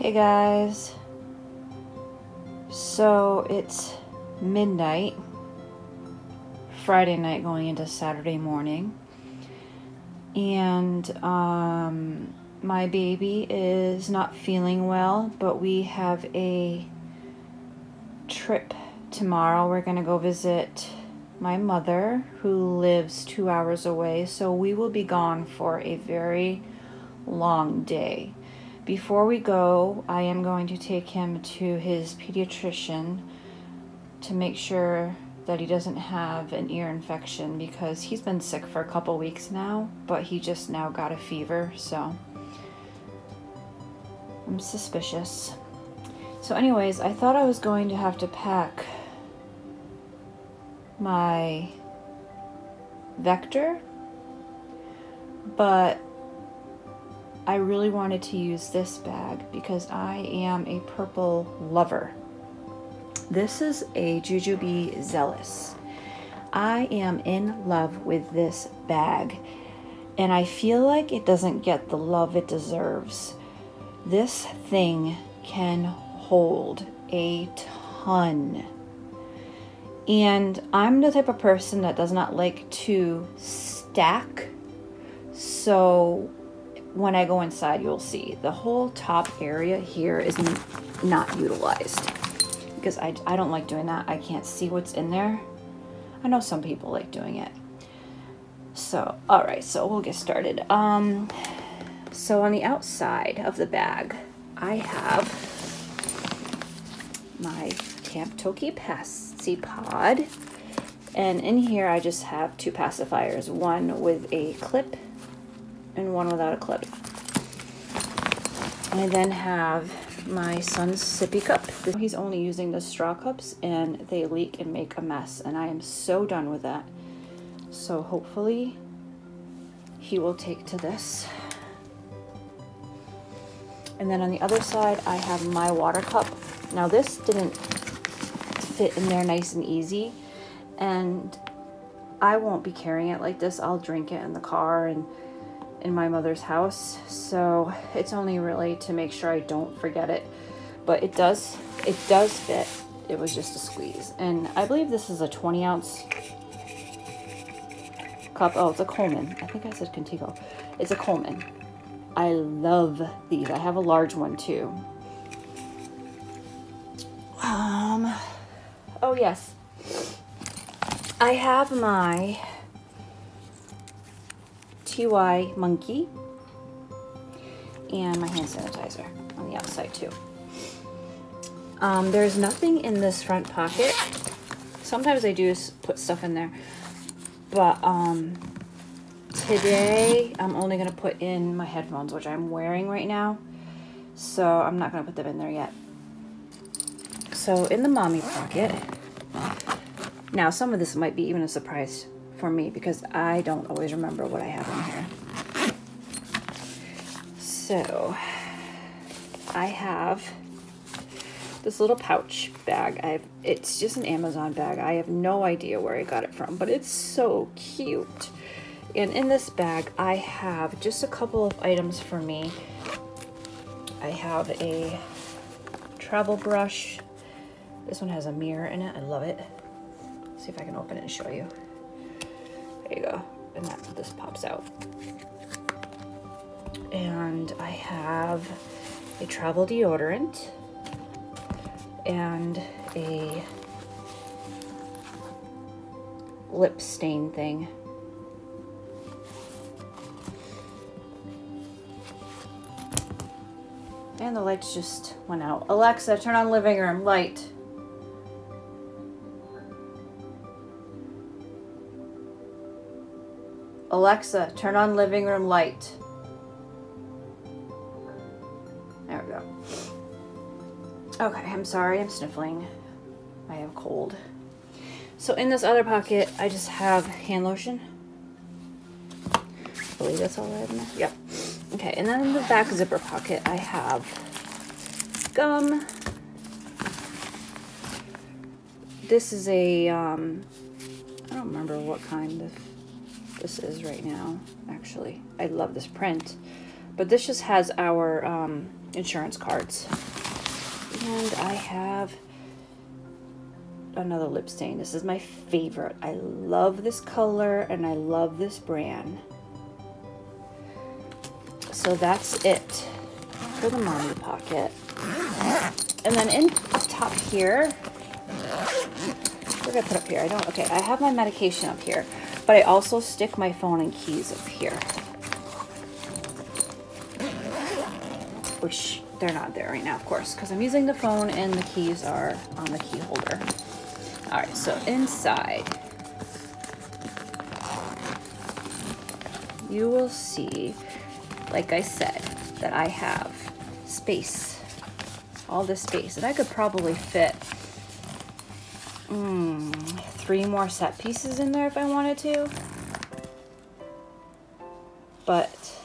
Hey guys. So it's midnight, Friday night going into Saturday morning. And um, my baby is not feeling well, but we have a trip tomorrow. We're going to go visit my mother, who lives two hours away. So we will be gone for a very long day. Before we go, I am going to take him to his pediatrician to make sure that he doesn't have an ear infection because he's been sick for a couple weeks now, but he just now got a fever, so I'm suspicious. So, anyways, I thought I was going to have to pack my vector, but I really wanted to use this bag because I am a purple lover. This is a Jujube Zealous. I am in love with this bag and I feel like it doesn't get the love it deserves. This thing can hold a ton. And I'm the type of person that does not like to stack. So when I go inside, you'll see the whole top area here is not utilized because I, I don't like doing that. I can't see what's in there. I know some people like doing it. So, all right, so we'll get started. Um, so on the outside of the bag, I have my Camp Toki Passy Pod. And in here, I just have two pacifiers, one with a clip and one without a clip. I then have my son's sippy cup. He's only using the straw cups and they leak and make a mess and I am so done with that. So hopefully he will take to this. And then on the other side, I have my water cup. Now this didn't fit in there nice and easy and I won't be carrying it like this. I'll drink it in the car and in my mother's house so it's only really to make sure I don't forget it. But it does it does fit. It was just a squeeze. And I believe this is a 20 ounce cup. Oh it's a Coleman. I think I said Contigo. It's a Coleman. I love these. I have a large one too. Um oh yes. I have my TY Monkey and my hand sanitizer on the outside too. Um, there's nothing in this front pocket. Sometimes I do put stuff in there, but um, today I'm only going to put in my headphones, which I'm wearing right now. So I'm not going to put them in there yet. So in the mommy pocket, now some of this might be even a surprise for me because I don't always remember what I have in here. So I have this little pouch bag. I've it's just an Amazon bag. I have no idea where I got it from, but it's so cute. And in this bag, I have just a couple of items for me. I have a travel brush. This one has a mirror in it. I love it. Let's see if I can open it and show you. There you go. And that this pops out. And I have a travel deodorant and a lip stain thing. And the lights just went out. Alexa, turn on living room light. Alexa, turn on living room light. There we go. Okay, I'm sorry, I'm sniffling. I have cold. So in this other pocket, I just have hand lotion. I believe that's all I have in there. Yep. Okay, and then in the back zipper pocket, I have gum. This is a, um, I don't remember what kind of this is right now, actually. I love this print, But this just has our um, insurance cards. And I have another lip stain. This is my favorite. I love this color and I love this brand. So that's it for the mommy pocket. And then in top here, did I put up here? I don't, okay, I have my medication up here, but I also stick my phone and keys up here. Which they're not there right now, of course, because I'm using the phone and the keys are on the key holder. All right, so inside, you will see, like I said, that I have space, all this space, and I could probably fit mm, three more set pieces in there if I wanted to. But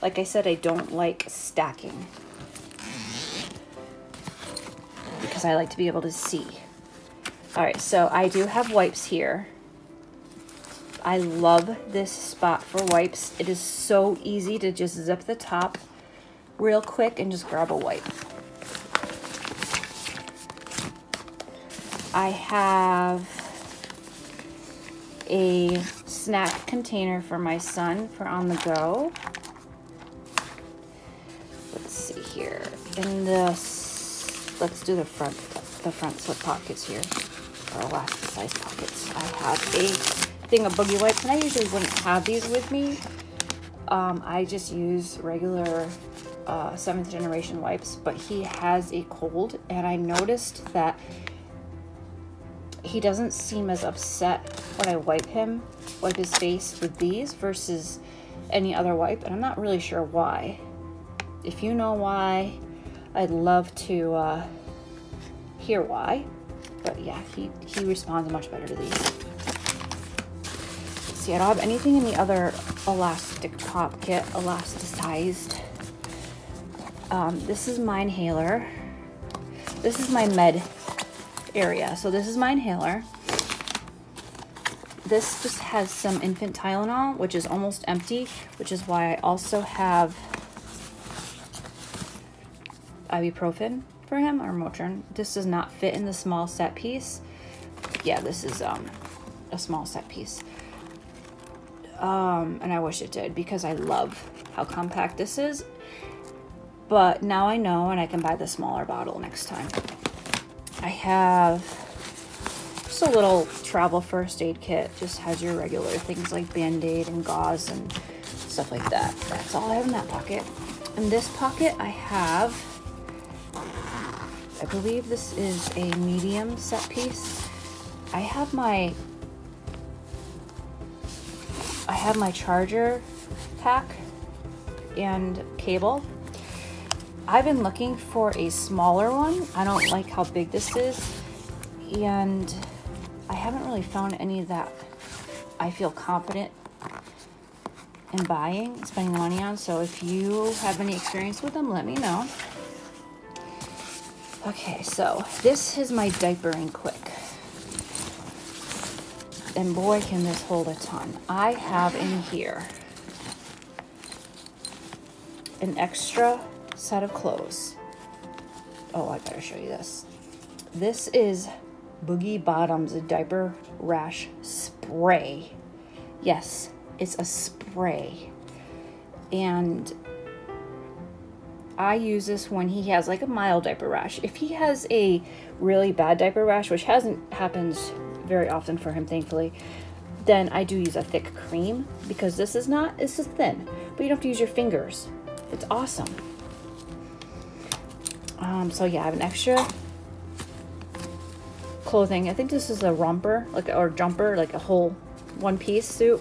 like I said, I don't like stacking because I like to be able to see. All right, so I do have wipes here. I love this spot for wipes. It is so easy to just zip the top real quick and just grab a wipe. I have a snack container for my son for on the go. Let's see here. In this, let's do the front, the front slip pockets here or elasticized pockets. I have a thing of boogie wipes, and I usually wouldn't have these with me. Um, I just use regular uh, seventh generation wipes, but he has a cold, and I noticed that he doesn't seem as upset when I wipe him, wipe his face with these versus any other wipe, and I'm not really sure why. If you know why, I'd love to uh, hear why. But yeah, he, he responds much better to these. See, I don't have anything in the other elastic pop kit, elasticized. Um, this is my inhaler. This is my med area. So this is my inhaler. This just has some infant Tylenol, which is almost empty, which is why I also have ibuprofen for him, or Motrin. This does not fit in the small set piece. Yeah, this is um, a small set piece. Um, and I wish it did because I love how compact this is. But now I know and I can buy the smaller bottle next time. I have just a little travel first aid kit. Just has your regular things like Band-Aid and gauze and stuff like that. That's all I have in that pocket. In this pocket, I have I believe this is a medium set piece. I have my I have my charger pack and cable. I've been looking for a smaller one. I don't like how big this is and I haven't really found any that I feel confident in buying, spending money on. So if you have any experience with them, let me know. Okay, so this is my diapering quick. And boy, can this hold a ton. I have in here an extra set of clothes. Oh, I better show you this. This is Boogie Bottoms diaper rash spray. Yes, it's a spray. And I use this when he has like a mild diaper rash. If he has a really bad diaper rash, which hasn't happened very often for him, thankfully, then I do use a thick cream because this is not, this is thin, but you don't have to use your fingers. It's awesome. Um, so yeah, I have an extra clothing. I think this is a romper, like or jumper, like a whole one piece suit.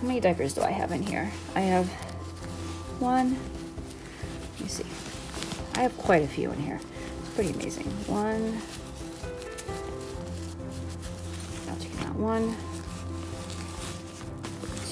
How many diapers do I have in here? I have one, let me see. I have quite a few in here. It's pretty amazing. One. I'll take that one.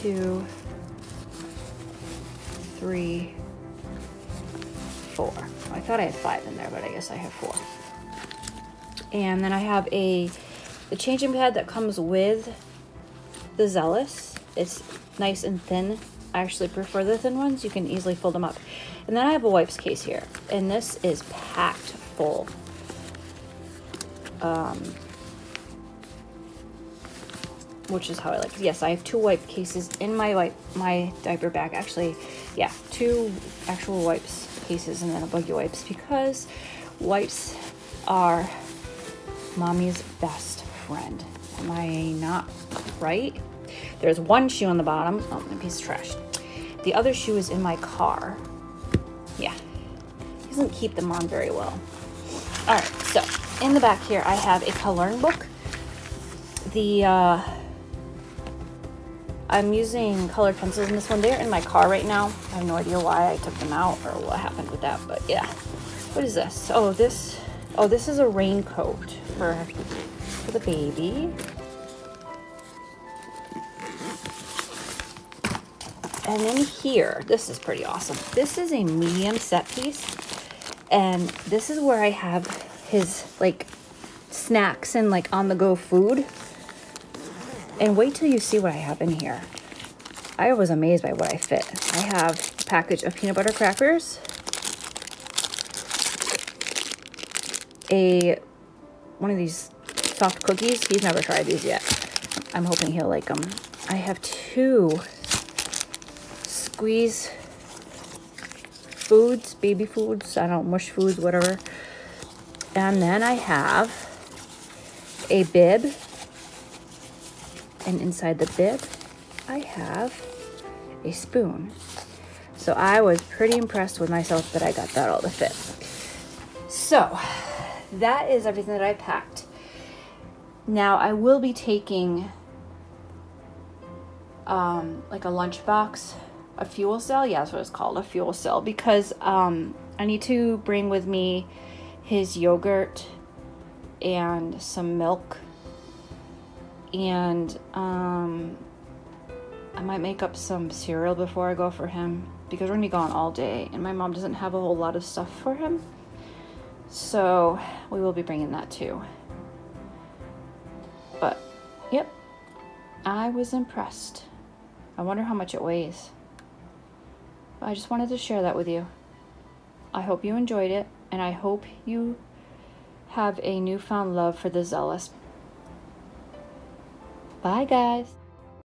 Two. Three. Four. I thought I had five in there, but I guess I have four. And then I have a the changing pad that comes with the Zealous. It's nice and thin I actually prefer the thin ones. You can easily fold them up. And then I have a wipes case here. And this is packed full. Um, which is how I like it. Yes, I have two wipe cases in my wipe my diaper bag. Actually, yeah, two actual wipes cases and then a boogie wipes because wipes are mommy's best friend. Am I not right? There's one shoe on the bottom. Oh, a piece of trash. The other shoe is in my car. Yeah, he doesn't keep them on very well. All right, so in the back here, I have a coloring book. The uh, I'm using colored pencils in this one. They're in my car right now. I have no idea why I took them out or what happened with that, but yeah. What is this? Oh, this, oh, this is a raincoat for, for the baby. And then here, this is pretty awesome. This is a medium set piece. And this is where I have his like snacks and like on the go food. And wait till you see what I have in here. I was amazed by what I fit. I have a package of peanut butter crackers, a one of these soft cookies. He's never tried these yet. I'm hoping he'll like them. I have two squeeze foods, baby foods, I don't mush foods, whatever. And then I have a bib. And inside the bib, I have a spoon. So I was pretty impressed with myself that I got that all to fit. So that is everything that I packed. Now I will be taking um, like a lunchbox a fuel cell. Yeah, that's what it's called, a fuel cell. Because um, I need to bring with me his yogurt and some milk. And um, I might make up some cereal before I go for him. Because we're to be gone all day. And my mom doesn't have a whole lot of stuff for him. So we will be bringing that too. But, yep. I was impressed. I wonder how much it weighs. I just wanted to share that with you. I hope you enjoyed it, and I hope you have a newfound love for the Zealous. Bye, guys.